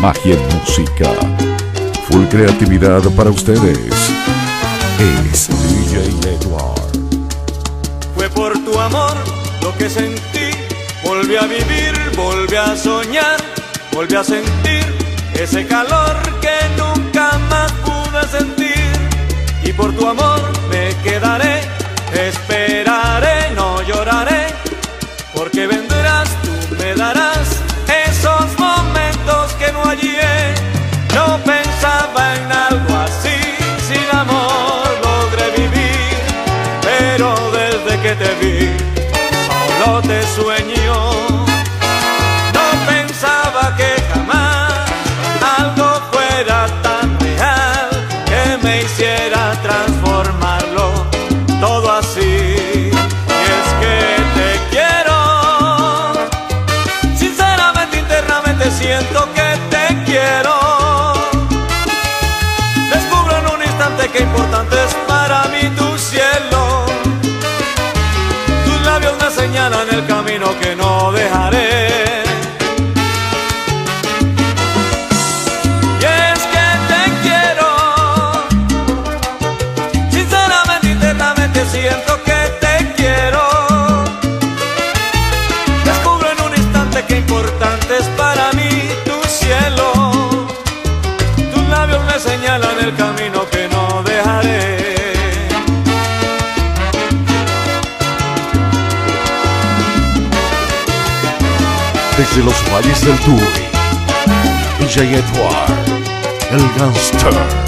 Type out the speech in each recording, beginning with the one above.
magia en música. Full creatividad para ustedes. Es DJ Network. Fue por tu amor lo que sentí. Volví a vivir, volví a soñar, volví a sentir ese calor que nunca no pensaba en algo así, sin amor logré vivir, pero desde que te vi, solo te sueño. No pensaba que jamás algo fuera tan real que me hiciera transformarlo todo así. es que te quiero. Sinceramente, internamente siento que desde los valles del Tuy, Jay Edward, el gangster.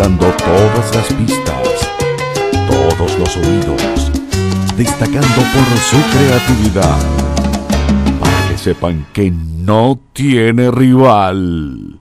dando todas las pistas, todos los oídos, destacando por su creatividad, para que sepan que no tiene rival.